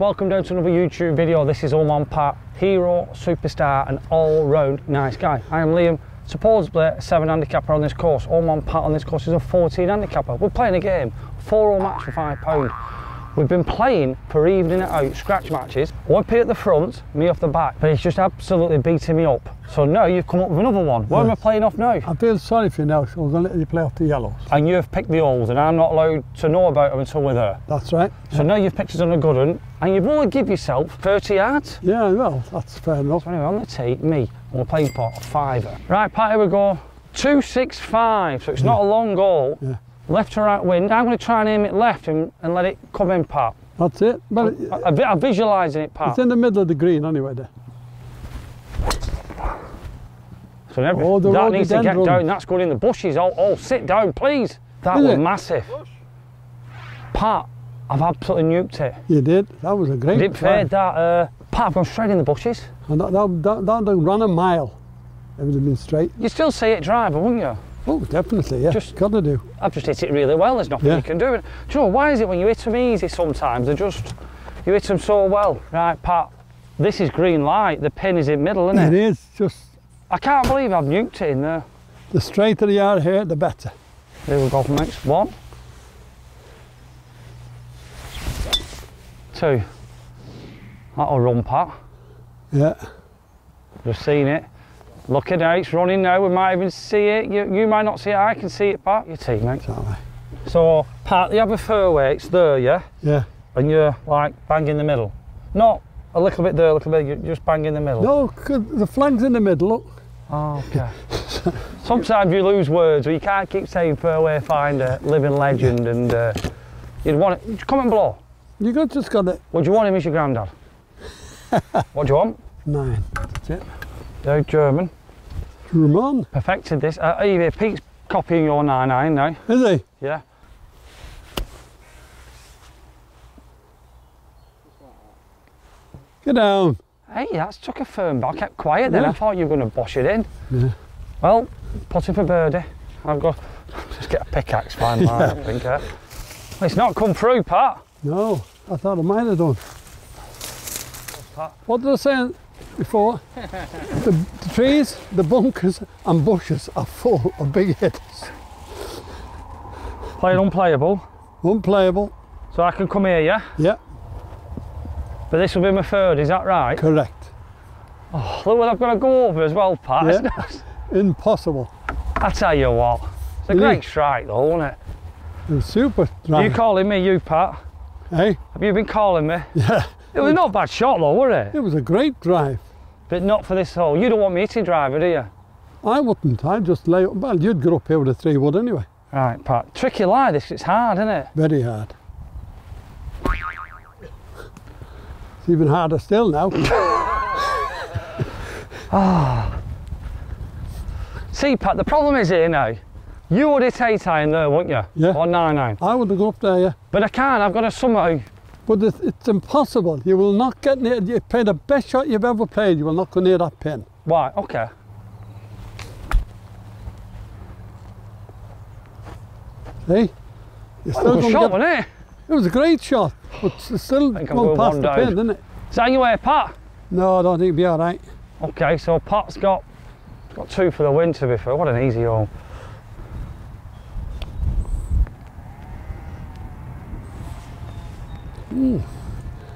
Welcome down to another YouTube video. This is Old Man Pat, hero, superstar and all-round nice guy. I am Liam, supposedly a 7 handicapper on this course. Old Man Pat on this course is a 14 handicapper. We're playing a game, 4-0 match for £5. We've been playing for evening it out, scratch matches. One P at the front, me off the back, but he's just absolutely beating me up. So now you've come up with another one. What am I playing off now? I feel sorry for you now, so we're going to let you play off the yellows. And you've picked the old and I'm not allowed to know about them until we're there. That's right. So now you've picked us on a good one and you've only give yourself 30 yards. Yeah, well, that's fair enough. So anyway, on the tee, me, and we're playing pot, a fiver. Right, Pat, here we go. Two, six, five, so it's not a long goal. Yeah. Left to right wind. I'm going to try and aim it left and, and let it come in, Pat. That's it. But it- I, I, I'm visualising it, Pat. it's in the middle of the green anyway there. So every, Oh, the that needs to get rhododendron. down. That's going in the bushes. Oh, oh sit down, please. That Is was it? massive. Pat, I've absolutely nuked it. You did. That was a great try. fade that. Uh, Pat, I've straight in the bushes. And that, that, that, that would have run a mile. It would have been straight. You still see it driver, wouldn't you? Oh, definitely, yeah. Just- Got to do. I've just hit it really well. There's nothing Yeah. you can do. Do you know why is it when you hit them easy sometimes? They're just you hit them so well. Right, Pat. This is green light. The pin is in middle, isn't It it? is just I can't believe I've nuked it in there. the straighter you are here, the better. There we go for the next one. Two. That'll run, Pat. Yeah. Just seen it. Looking now, it's running now. We might even see it. You, you might not see it. I can see it, Pat. Your teammate. Right. So, Pat, you have a fairway. It's there, yeah? Yeah. and you're like bang in the middle. Not a little bit there, a little bit, you're just bang in the middle. No, the flag's in the middle. Look. Oh, okay. Sometimes you lose words, or you can't keep saying fairway finder, living legend, and uh, you'd want it. Comment below. You got just got it. Would you want him as your granddad? what do you want? Nine. That's it. No German. On. Perfected this. Uh, Evie, Pete's copying your 9 now. Is he? Yeah. Get down. Hey, that's took a firm back. kept quiet then. I thought you were going to bosh it in. Yeah. Well, putting for birdie. I've got just get a pickaxe fine line, I think. eh? It's not come through, Pat. No, I thought I might have done. What did I say before? the, the trees, the bunkers and bushes are full of big hitters. Playing unplayable. Unplayable. So I can come here, yeah? Yeah, But this will be my third, is that right? correct. Oh, look what I've got to go over as well, Pat. Yeah. Impossible. I tell you what. It's a It great is. strike though, isn't it? Super dry. You calling me, you Pat? Hey? Have you been calling me? Yeah, It was not a bad shot though, was it? it was a great drive. But not for this hole. You don't want me to drive it, do you? I wouldn't. I'd just lay up. Well, you'd get up here with a three wood anyway. Right, Pat. Tricky lie this, it's hard, isn't it? Very hard. It's even harder still now. Ah. See, Pat, the problem is here now. You would hit 8 iron there, wouldn't you? Yeah. Or 9 iron. I would have gone up there, yeah. But I can't, I've got to somehow. But it's, it's impossible. You will not get near. You play the best shot you've ever played. You will not go near that pin. Why? Okay. See? You still Good gonna shot, get- wasn't it? It was a great shot, but it's still I think I'm going going past the pin, isn't it? Is that your way, Pat? No, I don't think it'll be all right. Okay, so Pat's got got two for the win to be fair. What an easy hole.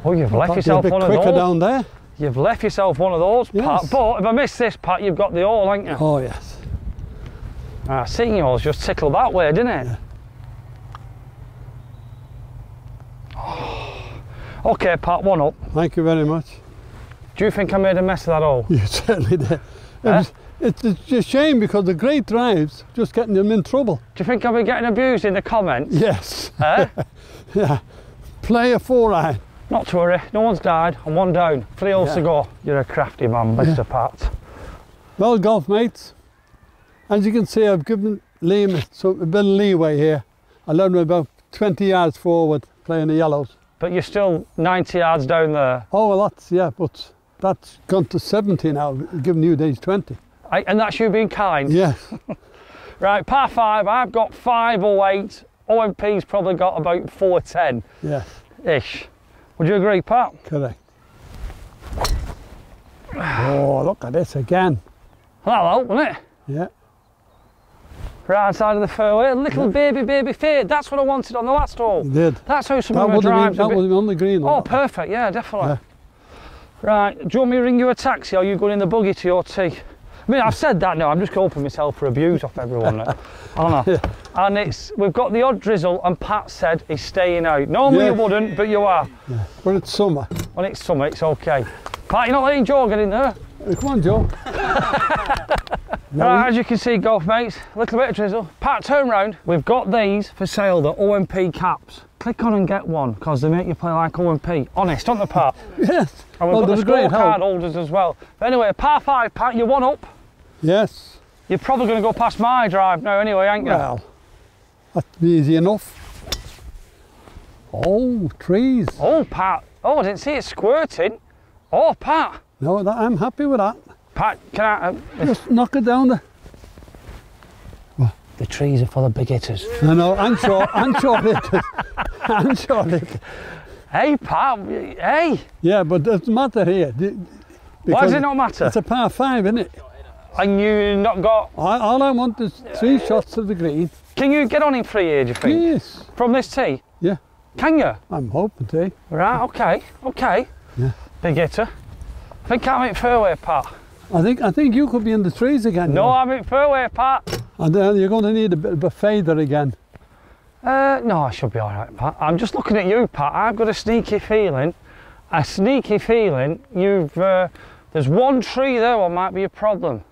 Oh, you've left yourself one of those. down there. You've left yourself one of those, Pat. But if I miss this, Pat, you've got the hole, haven't you? Oh yes. Ah, seeing yours just tickled that way, didn't it? Okay, Pat, one up. Thank you very much. Do you think I made a mess of that hole? You certainly did. It was, it's, it's a shame because the great drives just getting them in trouble. Do you think I've been getting abused in the comments? Yes. eh? yeah. Play a four iron. Not to worry, no one's died. I'm one down. Three holes to Yeah. go. You're a crafty man, Mr. Pat. Well, golf mates. As you can see, I've given Liam some, a bit of leeway here. I led him about 20 yards forward playing the yellows. But you're still 90 yards down there. Oh, well, that's, yeah, but that's gone to 70 now, giving you age 20. I, and that's you being kind. Yes. Right, par five, I've got 508. OMP's probably got about 410 yes. ish. Would you agree, Pat? Correct. Oh, look at this again. That'll help, won't it? Yeah. Right side of the fairway, a little baby, baby fade. That's what I wanted on the last hole. You did. That's how some That of have been, drives. that would have been on the green. Oh, perfect. Yeah, definitely. Yeah. Right. Do you want me to ring you a taxi or are you going in the buggy to your tea? I mean, I've said that now. I'm just hoping myself for abuse off everyone now. I don't know. And it's we've got the odd drizzle, and Pat said he's staying out. Normally Yeah. you wouldn't, but you are. But it's summer. When it's summer, it's okay. Pat, you're not letting Joe get in there. Uh, Come on, Joe. Right, as you can see, golf mates, a little bit of drizzle. Pat, turn round. We've got these for sale, the OMP caps. Click on and get one, because they make you play like OMP. Honest, don't they, Pat? Yes. And we've Oh, got the they're great scorecard holders as well. But anyway, par five, Pat, you're one up. Yes. You're probably going to go past my drive now anyway, ain't you? Well, that's easy enough. Oh, trees. Oh, Pat. Oh, I didn't see it squirting. Oh, Pat. No, that, I'm happy with that. Pat, can I... Uh, Just knock it down there. the trees are for the big hitters. I know, and short, and short hitters. and short hitters. Hey, Pat. Hey. Yeah, but it doesn't matter here. Why does it not matter? It's a par five, isn't it? And you not got... All, all I want is three shots of the green. Can you get on in three here, do you think? Yes, From this tee? Yeah. Can you? I'm hoping to. Right, okay, okay. Yeah. Big hitter. I think I'm in fairway, Pat. I think I think you could be in the trees again. No, know. I'm in fairway, Pat. And then you're going to need a bit of a fader again. Uh, no, I should be all right, Pat. I'm just looking at you, Pat. I've got a sneaky feeling, a sneaky feeling you've. Uh, there's one tree there what might be a problem.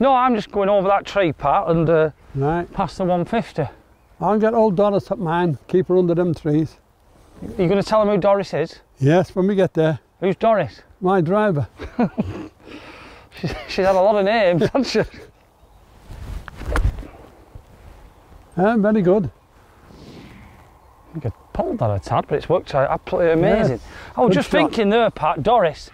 No, I'm just going over that tree, Pat, and uh, Right. past the 150. I'll get old Doris up mine, keep her under them trees. Are you going to tell him who Doris is? Yes, when we get there. Who's Doris? My driver. She's, she's had a lot of names, hasn't she? Yeah, very good. You could pull that a tad, but it's worked out absolutely amazing. I was Good just shot. thinking there, Pat, Doris.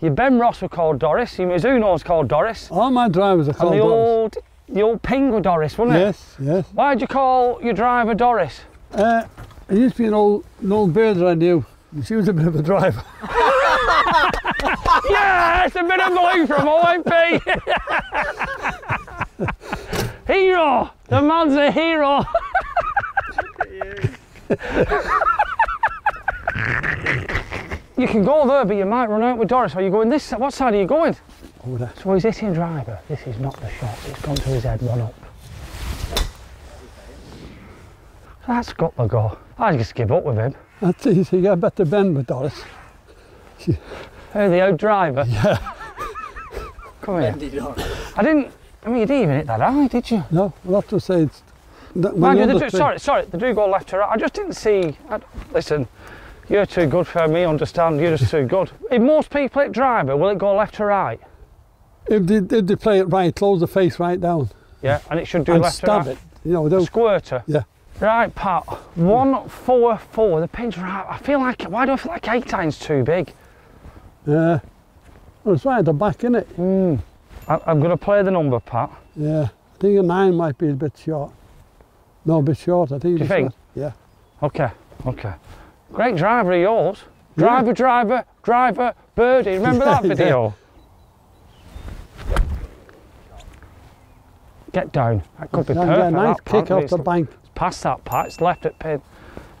Your Benross were called Doris, your Mizuno's called Doris, All my drivers are called and called the Doris. old, the old ping were Doris, wasn't it? Yes, yes. Why'd you call your driver Doris? Uh, it used to be an old, an old bird that I knew. She was a bit of a driver. yes, a bit of blue from OMP. hero, the man's a hero. you can go there, but you might run out with Doris. Are you going this? side? What side are you going? Over there. So he's hitting driver. This is not the shot. It's gone to his head, one up. That's got the go. I just give up with him. That's easy. You get better bend with Doris. Hey, the old driver. Yeah. Come here. I didn't. I mean, you didn't even hit that high, did you? No, well, that's to say it's. that- when Mind you, you're they under do, three- sorry, sorry, the do go left to right. I just didn't see. I, listen, you're too good for me. Understand? You're just too good. If most people hit driver, will it go left to right? If they, if they play it right, close the face right down Yeah, and it should do and left to stab right. it. You know, don't, Squirter. Yeah. Right, Pat. One four four. The pin's right. I feel like. Why do I feel like eight times too big? Yeah. well, it's right at the back, isn't it? Hmm. I, I'm going to play the number, Pat. Yeah. I think a nine might be a bit short. No, a bit short. I think. Do you think? short. Yeah. Okay, okay. Great driver of yours. Driver, driver, driver, birdie. Remember that Yeah, yeah. video? Get down. That could be Yeah, perfect. yeah, nice kick off the it's bank. Past that, Pat. It's left at pin.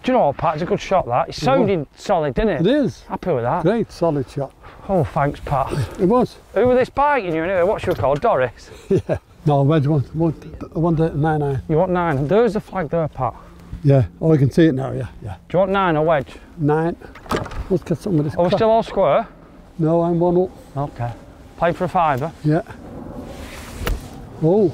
Do you know what, Pat? It's a good shot, that. It sounded solid, didn't It it? is. Happy with that. Great, solid shot. Oh, thanks, Pat. It was. Who was this biting you anyway? What's your call? Doris? Yeah. No, wedge one. one I want the nine iron. You want nine? There's the flag there, Pat. Yeah. Oh, I can see it now. Yeah, yeah. Do you want nine or wedge? Nine. Let's get some of this. Are we still all square? No, I'm one up. Okay. Play for a fiver. Yeah. Oh.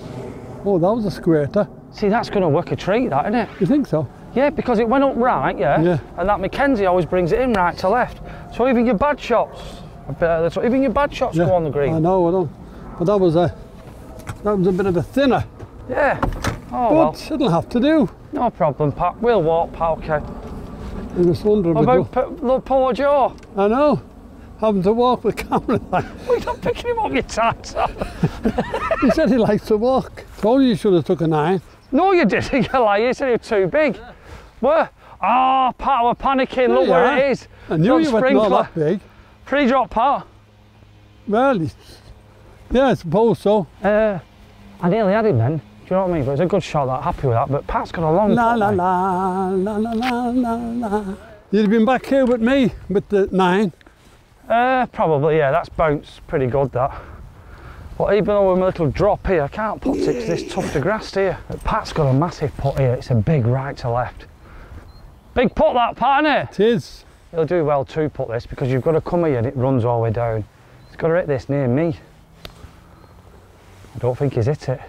Oh, that was a squirter. See, that's going to work a treat, that, isn't it? You think so? Yeah, because it went up right, yeah. Yeah. And that Mackenzie always brings it in right to left. So even your bad shots, I bet uh, that's what- even your bad shots Yeah. go on the green. I know. I don't. But that was a. That was a bit of a thinner. Yeah. Oh But well, it'll have to do. No problem, Pat. We'll walk, pal, Okay. I was wondering. About little poor Joe? I know. Having to walk with camera. You not picking him up your tats? he said he likes to walk. Told you you should have took a nine. no, you didn't. You lie. You said he was too big. Where? Oh, Pat, we're panicking. Look where are. it is. I knew Don't you weren't that big. Pre-drop, Pat. Well, it's- yeah, I suppose so. Uh, I nearly had him then. Do you know what I mean? But it's a good shot. That happy with that. But Pat's got a long. La putt, la la la la la la la. You'd have been back here with me with the nine. Uh, probably, yeah, that's bounced pretty good, that. But even though I'm a little drop here, I can't put it because this tuft of grass here. But Pat's got a massive putt here, it's a big right to left. Big putt that, Pat, innit? It is. He'll do well to put this because you've got to come here and it runs all the way down. He's got to hit this near me. I don't think he's hit it.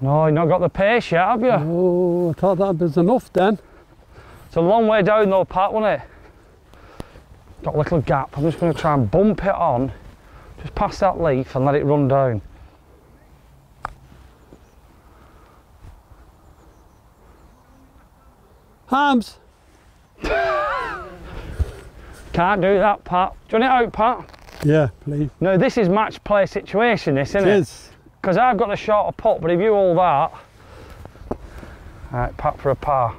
No, you've not got the pace yet, have you? Oh, I thought that was enough then. It's a long way down though, Pat, wasn't it? Got a little gap. I'm just going to try and bump it on, just past that leaf and let it run down. Hams. Can't do that, Pat. Do you want it out, Pat? Yeah, please. No, this is match play situation, this, It isn't it? is. Because I've got the shorter putt, but if you all that... Right, Pat for a par.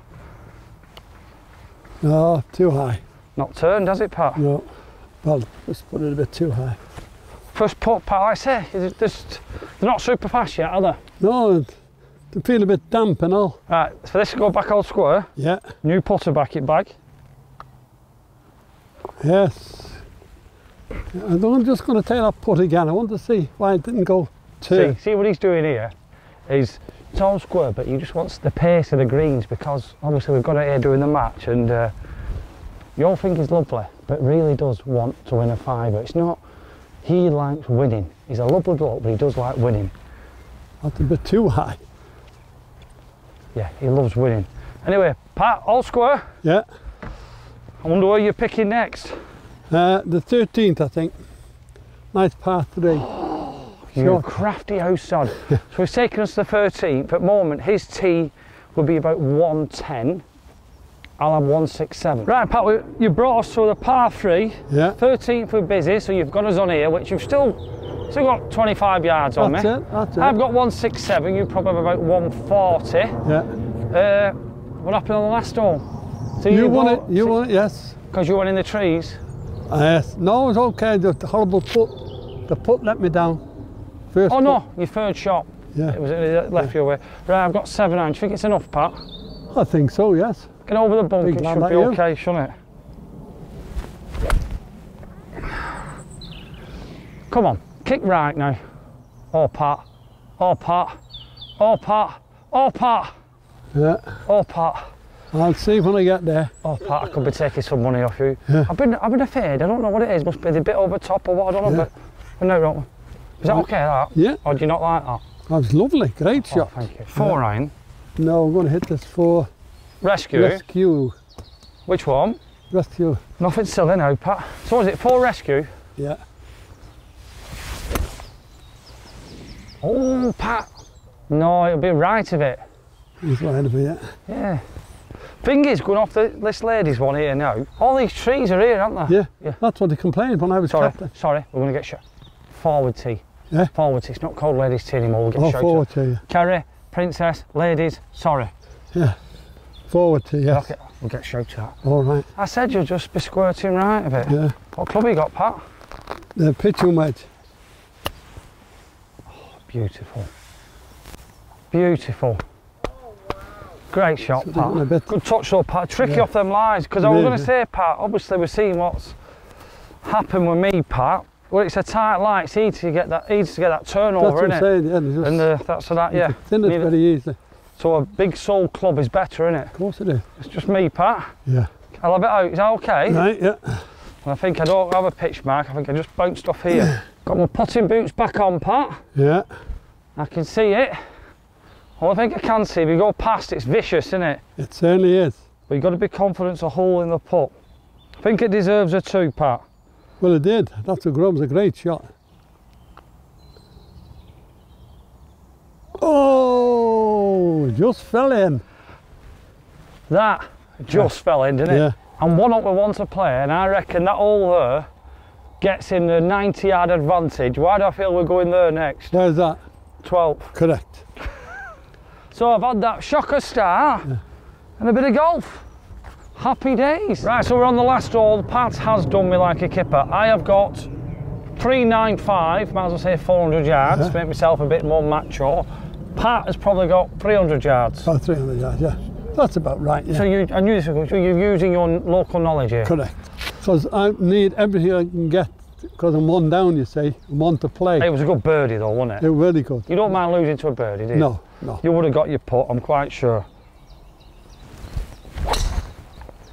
No, too high. Not turned, has it, Pat? No. Well, just put it a bit too high. First putt, Pat, like I say, is it just, they're not super fast yet, are they? No, they feel a bit damp and all. Right, so this to go back old square, Yeah. new putter back it back. Yes. I'm just going to take that putt again. I want to see why it didn't go two. see what he's doing here? He's it's all square, but he just wants the pace of the greens because obviously we've got it here doing the match, and uh, you all think he's lovely, but really does want to win a fiver. It's not. He likes winning. He's a lovely bloke, but he does like winning. That's a bit too high. Yeah, he loves winning. Anyway, Pat, all square. Yeah. I wonder where you're picking next. Uh, the 13th, I think. Nice par three. You Sure. crafty house sod. so he's taken us to the 13th. At the moment, his tee will be about 110. I'll have 167. Right, Pat, we, you brought us to the par three. Yeah. 13th we're busy, so you've got us on here, which you've still still got 25 yards on That's me. it. That's it. I've got 167, you probably have about 140. yeah. Uh, what happened on the last hole? So You won it. You won it. Yes. Because you went in the trees. Uh, yes. No, it's okay. The horrible putt. The putt let me down. First Oh no, your third shot. Yeah. It was it left your way. Right, I've got seven iron. Do you think it's enough, Pat? I think so. Yes. Get over the bump, Big it should be you. okay, shouldn't it? Come on, kick right now. Oh, Pat. Oh, Pat. Oh, Pat. Oh, Pat. Yeah. Oh, Pat. I'll see when I get there. Oh, Pat, I could be taking some money off you. Yeah. I've been, I've been afraid. I don't know what it is. Must be the bit over top or what. I don't know. Yeah. But, but no, don't. Is that oh, okay? That? Yeah. Or do you not like that? That was lovely. Great Oh, shot. thank you. Four iron. No, I'm going to hit this for Rescue. rescue. Which one? Rescue. Nothing silly now, Pat. So what is it? Four rescue. Yeah. Oh, Pat. No, it'll be right of it. He's right over here. Yeah. Thing is, going off the, this lady's one here now, all these trees are here, aren't they? Yeah. Yeah. That's what they complained when I was Sorry, captain. sorry, we're going to get shot. Forward tee. Yeah. Forward. It's not called ladies' tea anymore. We'll get Oh, forward to you. Kerry, princess, ladies, sorry. Yeah. Forward to you. We'll get shouted at. All right. I said you'll just be squirting right a bit. Yeah. What club you got, Pat? The pitching wedge. Oh, beautiful. Beautiful. Great shot, So Pat. bit- Good touch though, Pat. Tricky Yeah. off them lines. Because I was going to yeah. say, Pat, obviously we're seeing what's happened with me, Pat. Well, it's a tight line. It's easy to get that, easy to get that That's turnover, what I'm isn't it? saying. Yeah, And uh, that's that, yeah. thin it. very easy. So a big sole club is better, isn't it? Of course it is. It's just me, Pat. Yeah. I'll have it out. Is that okay? Right, yeah. I think I don't have a pitch mark. I think I just bounced off here. Got my putting boots back on, Pat. Yeah. I can see it. All I think I can see, if you go past, it's vicious, isn't it? It certainly is. But you've got to be confident to hole in the putt. I think it deserves a two, Pat. Well, it did. That's a grub's a great shot. Oh, just fell in. That just fell in, didn't it? Yeah. And one up with one to play, and I reckon that all there gets in the 90 yard advantage. Why do I feel we're going there next? Where's that? 12th. Correct. So I've had that shocker start. and a bit of golf. Happy days. Right, so we're on the last hole. Pat has done me like a kipper. I have got 395, might as well say 400 yards, to make myself a bit more macho. Pat has probably got 300 yards. About 300 yards, yeah. That's about right, yeah. So you, I knew this was. So you're using your local knowledge here. Correct. Because I need everything I can get, because I'm one down, you see, I'm one to play. It was a good birdie though, wasn't it? It was really good. You don't mind losing to a birdie, do you? No, no. You would have got your putt, I'm quite sure.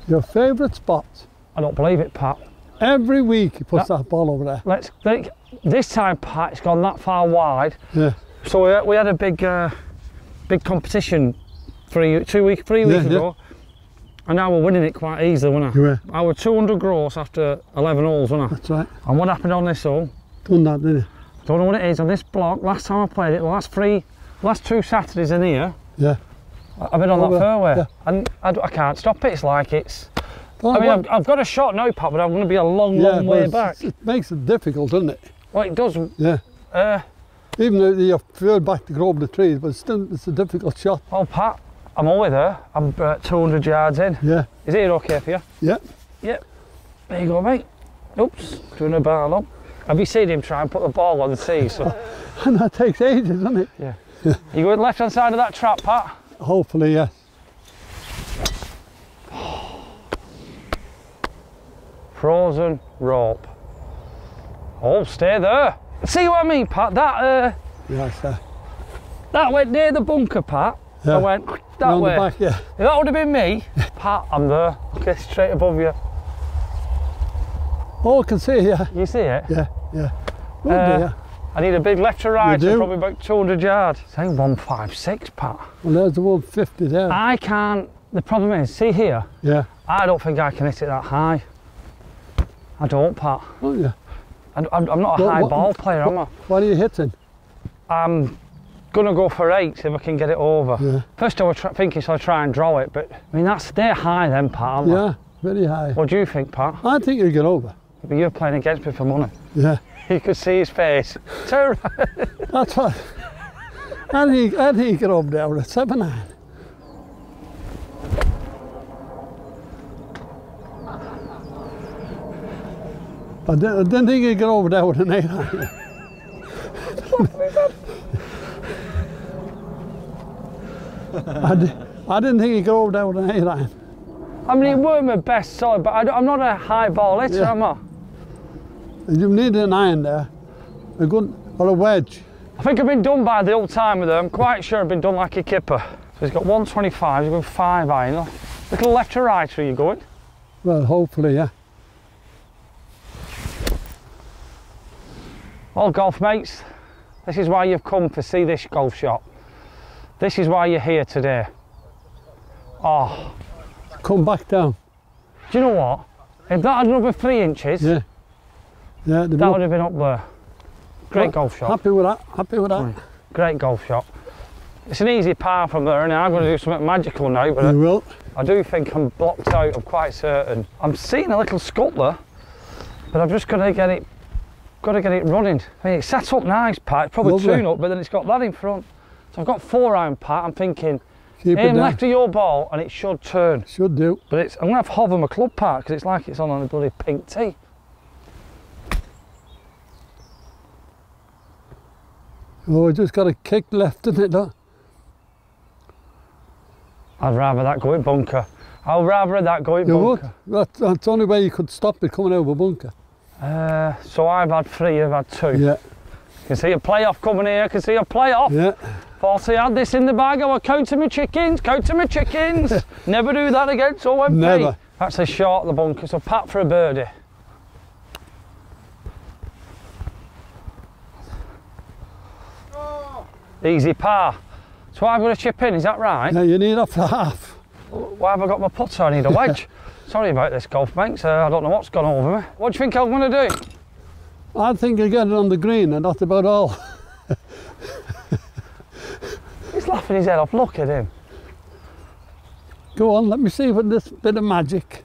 Your favourite spot? I don't believe it, Pat. Every week he puts that ball over there. Let's think. This time, Pat, it's gone that far wide. Yeah, So we, we had a big, uh, big competition three, two week, three weeks Yeah, yeah. ago, and now we're winning it quite easily, weren't I? were. I was 200 gross after 11 holes, wasn't I? That's right. And what happened on this hole? Done that, didn't Don't know what it is on this block. Last time I played it, the last three, last two Saturdays in here? Yeah. I've been on Oh, that fairway, yeah. and I can't stop it. It's like it's. I mean, I've, I've got a shot now, Pat, but I'm going to be a long, yeah, long way back. It makes it difficult, doesn't it? Well, it does. Yeah. Uh, Even though you feel back to grow up the trees, but still it's a difficult shot. oh, Pat, I'm all with her. I'm uh, 200 yards in. Yeah, Is it okay for you? yeah. Yep. There you go, mate. Oops, doing a bar up. Have you seen him try and put the ball on the tee? So And that takes ages, doesn't it? Yeah. you go left hand side of that trap, Pat. Hopefully, yes. Frozen rope. Oh, stay there. See what I mean, Pat? That uh, Yes, uh, that went near the bunker, Pat. Yeah. I went that round way. back, yeah. If that would have been me, Pat, I'm there. Okay, straight above you. Oh, I can see, yeah, You see it? yeah, yeah. Oh Uh, dear. I need a big left to right, so probably about 200 yards. Say 156, Pat. Well, there's the 150 there. I can't. The problem is, see here, Yeah. I don't think I can hit it that high. I don't, Pat. Oh, yeah. And I'm, I'm not a What- high what- ball player, am I? What are you hitting? I'm gonna go for eight if I can get it over. Yeah. First I was try- thinking so I try and draw it, but I mean that's they're high then, Pat. aren't they? Yeah, very high. What do you think, Pat? I think you'll get over. But you're playing against me for money. Yeah. You could see his face. Turn around. That's what. Think, I think you get over there with a 7 9. I didn't, I didn't think he'd get over there with an 8 iron. I, di- I didn't think he'd get over there with an 8 iron. I mean, it weren't my best side, but I I'm not a high ball hitter, Yeah. am I? You need an iron there, a good, or a wedge. I think I've been done by the old timer there. I'm quite sure I've been done like a kipper. So he's got 125, he's going five iron. Little left to right, are you going? Well, hopefully, yeah. Well, golf mates, this is why you've come to see this golf shop. This is why you're here today. Oh, Come back down. do you know what? If that had another three inches, Yeah. Yeah, that would have been up there. Great Well, golf shot. Happy with that, happy with that. Great golf shot. It's an easy par from there, and I'm going to do something magical now, but You will. I do think I'm blocked out. I'm quite certain. I'm seeing a little scut there, but I've just got to get it, got to get it running. I mean, it sets up nice, Pat. It's probably Lovely. tune up, but then it's got that in front. So I've got four iron, Pat. I'm thinking Keep aim left of your ball, and it should turn. Should do. But it's I'm gonna have to hover my club part because it's like it's on a bloody pink tee. Oh, just got a kick left, isn't it? Look. I'd rather that go in bunker. I'd rather that go in You would. bunker. That's, that's the only way you could stop it coming out of a bunker. Uh, so I've had three, I've had two. Yeah, Can see a playoff coming here. Can see a playoff. yeah. Forty had this in the bag. I was counting my chickens, counting my chickens. Never do that again. So I went Never. That's a shot short the bunker. So pat for a birdie. Easy par. So I'm going to chip in. Is that right? No, you need up for half. Why have I got my putter? I need a wedge. Sorry about this, golf mates. Uh, I don't know what's gone over me. What do you think I'm going to do? I think you get it on the green, and that's about all. He's laughing his head off. Look at him. Go on, let me see what this bit of magic.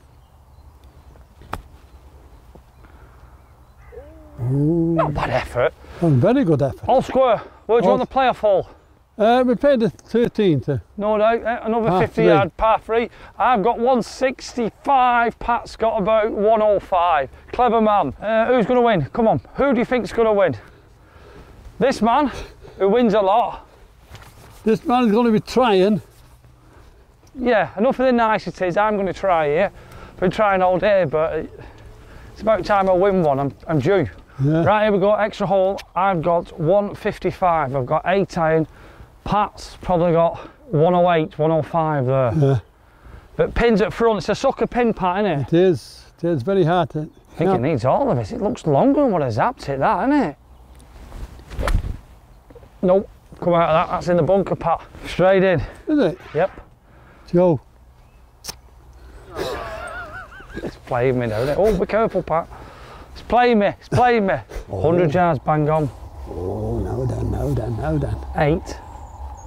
Ooh, Not bad effort. very good effort. All square. Where'd you All- want the playoff hole? Uh, we played the 13th. uh, No doubt, eh, another Par 50 three. yard par three. I've got 165, Pat's got about 105. Clever man. Uh, who's going to win? Come on, who do you think's going to win? This man, who wins a lot. This man's going to be trying. Yeah, enough of the niceties, I'm going to try here. Been trying all day, but it's about time I win one, I'm, I'm due. Yeah. Right, here we go, extra hole. I've got 155, I've got 8 iron. Pat's probably got 108, 105 there. Yeah. But pins at front, it's a sucker pin pat, isn't it? It is. It is very hard to. I think it needs all of it. It looks longer than what I zapped it, that, isn't it? Nope, come out of that, that's in the bunker pat. Straight in, Is it? yep. Joe. It's playing me now, isn't it? Oh, be careful, Pat. It's playing me, it's playing me. 100 yards, bang on. Oh, now then, now then, now then. Eight.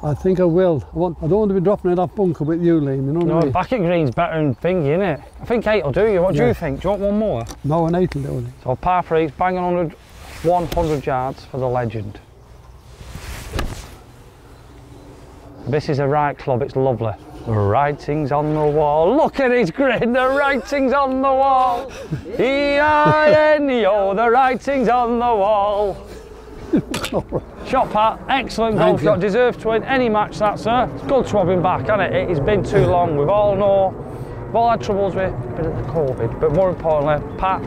I think I will. I, want, I don't want to be dropping in that bunker with you, Liam. You know what I No, mean? back at green's better than thingy, it? I think eight will do you. What do you think? Do you want one more? No, an eight will do it. So par three, bang on 100, 100 yards for the legend. This is a right club, it's lovely. The writing's on the wall. Look at his grin, the writing's on the wall. E-I-N-E-O, the writing's on the wall. Shot Pat, excellent golf Thank shot, deserved to win any match that sir. It's good swabbing back, hasn't it? It's been too long, we've all know, we've all had troubles with a bit of the COVID, but more importantly, Pat,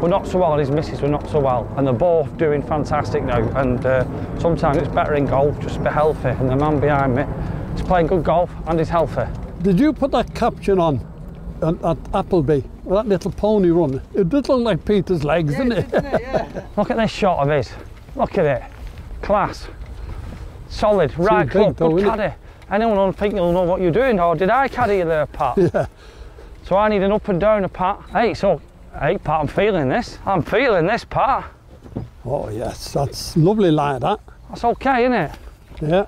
we're not so well, and his missus were not so well, and they're both doing fantastic now, and uh, sometimes it's better in golf just to be healthy, and the man behind me is playing good golf and is healthy. Did you put that caption on at, at Appleby? With that little pony run? It did look like Peter's legs, didn't it? Look at this shot of his, look at it, class, solid, right big club, though, good innit? caddy. Anyone on think you'll know what you're doing, or did I caddy you there, Pat? Yeah. So I need an up and down a Pat. Hey, so, hey Pat, I'm feeling this, I'm feeling this, Pat. Oh, yes, that's lovely like that. That's okay, isn't it? Yeah.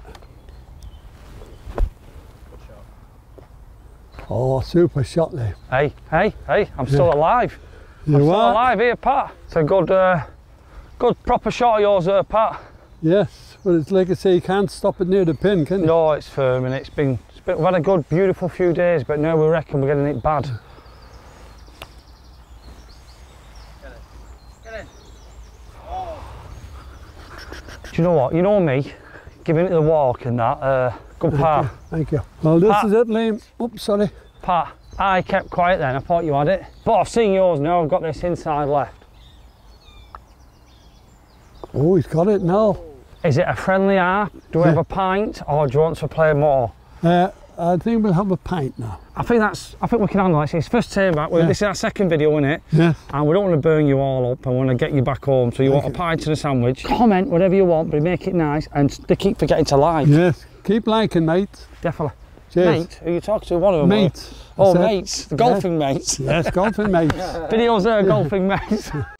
Oh, super shot, there. Hey, hey, hey, I'm still Yeah. alive. I'm You still are? alive here, Pat. It's a good, uh, good proper shot of yours there, Pat. Yes, but it's like I say, you can't stop it near the pin, can you? No, it's firm and it's been, it's been, we've had a good, beautiful few days, but now we reckon we're getting it bad. Get it, get it. Do you know what? You know me, giving it the walk and that, uh, good Pat. Thank you. Well, this is it, Liam. Oops, sorry. Pat, I kept quiet then, I thought you had it. But I've seen yours now, I've got this inside left. Oh, he's got it now. Is it a friendly half? Do we Yeah. have a pint or do you want to play more? Uh, I think we'll have a pint now. I think that's. I think we can handle it. It's first time back. Yeah. This is our second video, isn't it? Yes. And we don't want to burn you all up. and want to get you back home. So you want a pint and a sandwich. Comment whatever you want, but make it nice. And they keep forgetting to like. Yes. Keep liking, mate. Definitely. Cheers. Mate, who you talking to? One of them. Mate. Oh, mates. The golfing mates. Yes, golfing mates. Videos there, golfing mates.